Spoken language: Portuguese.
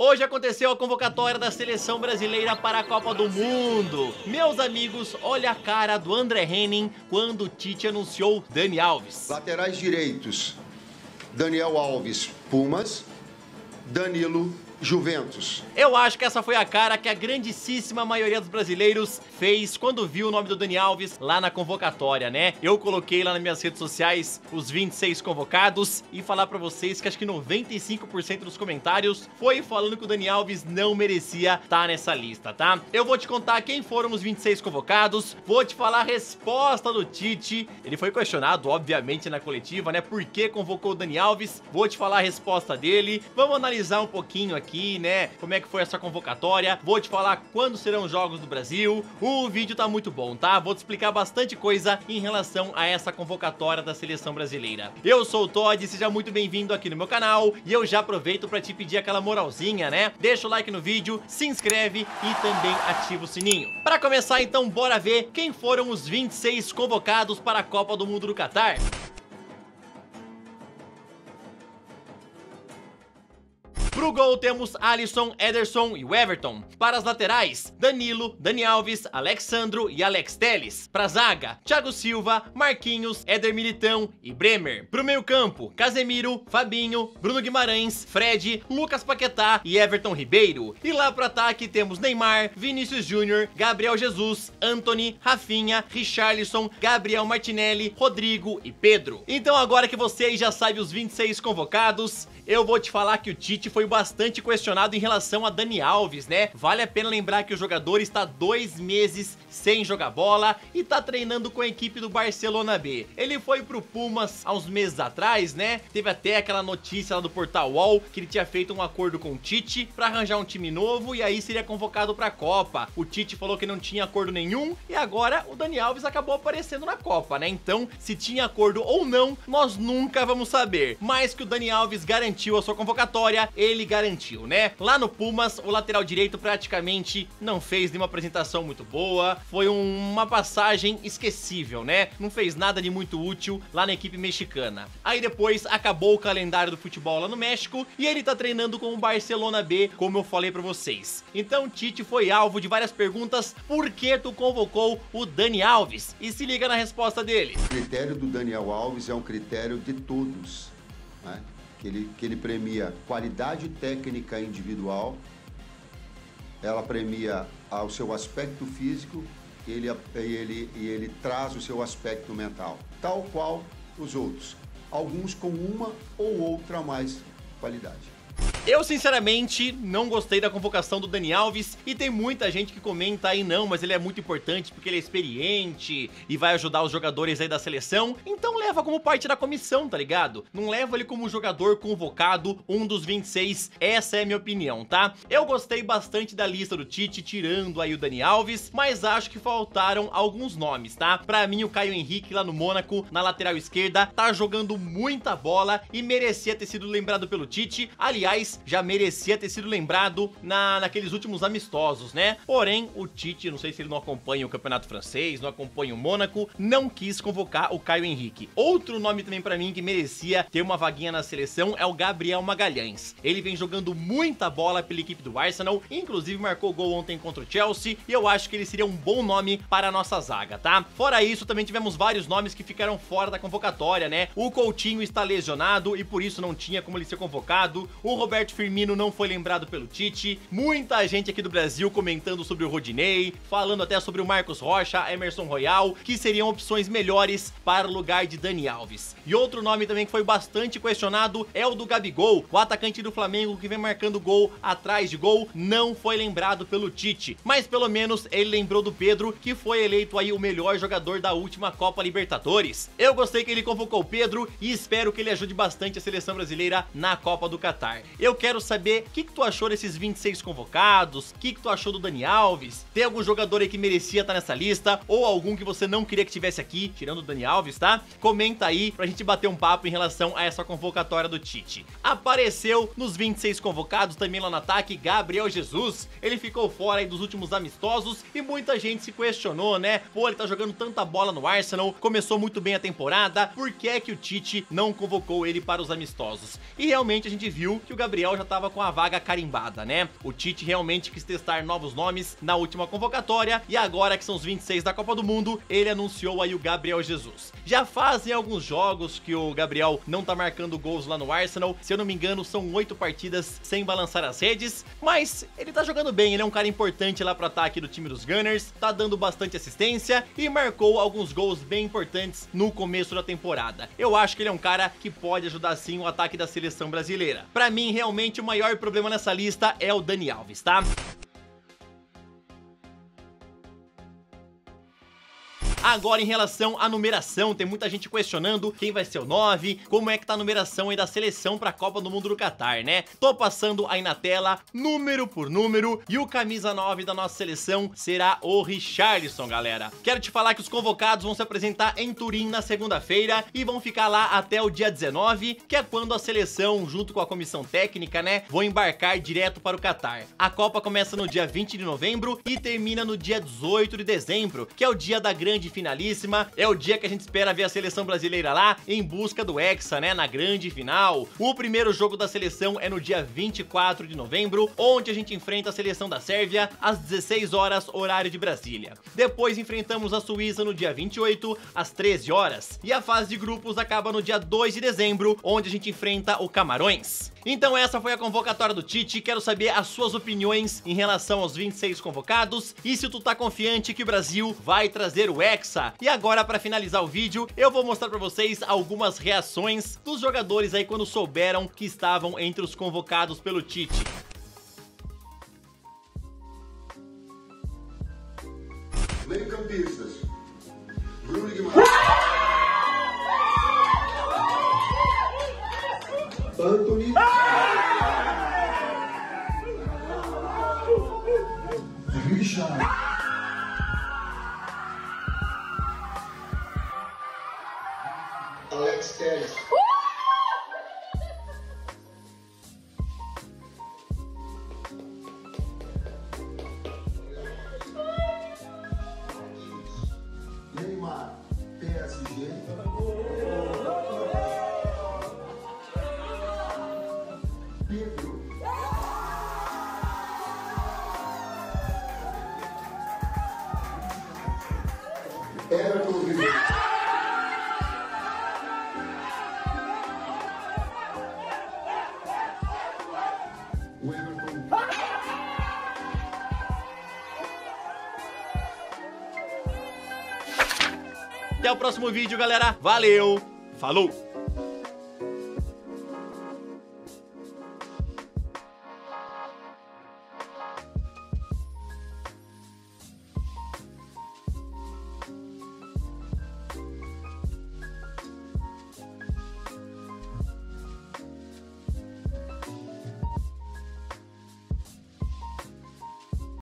Hoje aconteceu a convocatória da seleção brasileira para a Copa do Mundo. Meus amigos, olha a cara do André Henning quando o Tite anunciou Dani Alves. Laterais direitos, Daniel Alves, Pumas, Danilo, Juventus. Eu acho que essa foi a cara que a grandíssima maioria dos brasileiros fez quando viu o nome do Dani Alves lá na convocatória, né? Eu coloquei lá nas minhas redes sociais os 26 convocados e falar pra vocês que acho que 95% dos comentários foi falando que o Dani Alves não merecia estar tá nessa lista, tá? Eu vou te contar quem foram os 26 convocados, vou te falar a resposta do Tite. Ele foi questionado, obviamente, na coletiva, né? Por que convocou o Dani Alves? Vou te falar a resposta dele. Vamos analisar um pouquinho aqui aqui, né? Como é que foi essa convocatória. Vou te falar quando serão os jogos do Brasil. O vídeo tá muito bom, tá? Vou te explicar bastante coisa em relação a essa convocatória da seleção brasileira. Eu sou o Todd, seja muito bem-vindo aqui no meu canal. E eu já aproveito para te pedir aquela moralzinha, né? Deixa o like no vídeo, se inscreve e também ativa o sininho. Para começar, então, bora ver quem foram os 26 convocados para a Copa do Mundo do Catar. Pro gol temos Alisson, Ederson e Everton. Para as laterais, Danilo, Dani Alves, Alexandro e Alex Teles. Pra zaga, Thiago Silva, Marquinhos, Éder Militão e Bremer. Pro meio campo, Casemiro, Fabinho, Bruno Guimarães, Fred, Lucas Paquetá e Everton Ribeiro. E lá pro ataque temos Neymar, Vinícius Júnior, Gabriel Jesus, Anthony, Rafinha, Richarlison, Gabriel Martinelli, Rodrigo e Pedro. Então agora que você aí já sabe os 26 convocados, eu vou te falar que o Tite foi bastante questionado em relação a Dani Alves, né? Vale a pena lembrar que o jogador está dois meses sem jogar bola e tá treinando com a equipe do Barcelona B. Ele foi pro Pumas há uns meses atrás, né? Teve até aquela notícia lá do Portal Wall que ele tinha feito um acordo com o Tite para arranjar um time novo e aí seria convocado pra Copa. O Tite falou que não tinha acordo nenhum e agora o Dani Alves acabou aparecendo na Copa, né? Então, se tinha acordo ou não, nós nunca vamos saber. Mas que o Dani Alves garantiu a sua convocatória, ele garantiu, né? Lá no Pumas, o lateral direito praticamente não fez nenhuma apresentação muito boa, foi um, uma passagem esquecível, né? Não fez nada de muito útil lá na equipe mexicana. Aí depois acabou o calendário do futebol lá no México e ele tá treinando com o Barcelona B, como eu falei pra vocês. Então Tite foi alvo de várias perguntas, por que tu convocou o Dani Alves? E se liga na resposta dele. O critério do Daniel Alves é um critério de todos, né? Que ele, que ele premia qualidade técnica individual, ela premia o seu aspecto físico e ele, ele, e ele traz o seu aspecto mental, tal qual os outros, alguns com uma ou outra mais qualidade. Eu, sinceramente, não gostei da convocação do Dani Alves e tem muita gente que comenta aí, não, mas ele é muito importante porque ele é experiente e vai ajudar os jogadores aí da seleção, então leva como parte da comissão, tá ligado? Não leva ele como jogador convocado, um dos 26, essa é a minha opinião, tá? Eu gostei bastante da lista do Tite, tirando aí o Dani Alves, mas acho que faltaram alguns nomes, tá? Pra mim, o Caio Henrique lá no Mônaco, na lateral esquerda, tá jogando muita bola e merecia ter sido lembrado pelo Tite, aliás, já merecia ter sido lembrado na, naqueles últimos amistosos, né? Porém, o Tite, não sei se ele não acompanha o campeonato francês, não acompanha o Mônaco, não quis convocar o Caio Henrique. Outro nome também para mim que merecia ter uma vaguinha na seleção é o Gabriel Magalhães. Ele vem jogando muita bola pela equipe do Arsenal, inclusive marcou gol ontem contra o Chelsea, e eu acho que ele seria um bom nome para a nossa zaga, tá? Fora isso, também tivemos vários nomes que ficaram fora da convocatória, né? O Coutinho está lesionado e por isso não tinha como ele ser convocado. O Roberto Roberto Firmino não foi lembrado pelo Tite. Muita gente aqui do Brasil comentando sobre o Rodinei, falando até sobre o Marcos Rocha, Emerson Royal, que seriam opções melhores para o lugar de Dani Alves. E outro nome também que foi bastante questionado é o do Gabigol, o atacante do Flamengo que vem marcando gol atrás de gol, não foi lembrado pelo Tite. Mas pelo menos ele lembrou do Pedro, que foi eleito aí o melhor jogador da última Copa Libertadores. Eu gostei que ele convocou o Pedro e espero que ele ajude bastante a seleção brasileira na Copa do Catar. Eu quero saber o que, que tu achou desses 26 convocados, o que, que tu achou do Dani Alves, tem algum jogador aí que merecia estar nessa lista, ou algum que você não queria que tivesse aqui, tirando o Dani Alves, tá? Comenta aí pra gente bater um papo em relação a essa convocatória do Tite. Apareceu nos 26 convocados também lá no ataque Gabriel Jesus, ele ficou fora aí dos últimos amistosos e muita gente se questionou, né? Pô, ele tá jogando tanta bola no Arsenal, começou muito bem a temporada, por que é que o Tite não convocou ele para os amistosos? E realmente a gente viu que o Gabriel Gabriel já tava com a vaga carimbada, né? O Tite realmente quis testar novos nomes na última convocatória e agora que são os 26 da Copa do Mundo, ele anunciou aí o Gabriel Jesus. Já fazem alguns jogos que o Gabriel não tá marcando gols lá no Arsenal, se eu não me engano são oito partidas sem balançar as redes, mas ele tá jogando bem, ele é um cara importante lá pro ataque do time dos Gunners, tá dando bastante assistência e marcou alguns gols bem importantes no começo da temporada. Eu acho que ele é um cara que pode ajudar sim o ataque da seleção brasileira. Para mim, realmente o maior problema nessa lista é o Dani Alves, tá? Agora, em relação à numeração, tem muita gente questionando quem vai ser o 9, como é que tá a numeração aí da seleção pra Copa do Mundo do Catar, né? Tô passando aí na tela, número por número, e o camisa 9 da nossa seleção será o Richarlison, galera. Quero te falar que os convocados vão se apresentar em Turim na segunda-feira e vão ficar lá até o dia 19, que é quando a seleção, junto com a comissão técnica, né, vão embarcar direto para o Catar. A Copa começa no dia 20 de novembro e termina no dia 18 de dezembro, que é o dia da grande finalíssima. É o dia que a gente espera ver a seleção brasileira lá em busca do Hexa, né? Na grande final. O primeiro jogo da seleção é no dia 24 de novembro, onde a gente enfrenta a seleção da Sérvia às 16 horas, horário de Brasília. Depois enfrentamos a Suíça no dia 28, às 13 horas. E a fase de grupos acaba no dia 2 de dezembro, onde a gente enfrenta o Camarões. Então essa foi a convocatória do Tite, quero saber as suas opiniões em relação aos 26 convocados e se tu tá confiante que o Brasil vai trazer o Hexa. E agora para finalizar o vídeo, eu vou mostrar para vocês algumas reações dos jogadores aí quando souberam que estavam entre os convocados pelo Tite. Meio-campistas. Bruno sunshine. Let's. Everton Ribeiro. O Everton. Até o próximo vídeo, galera. Valeu, falou!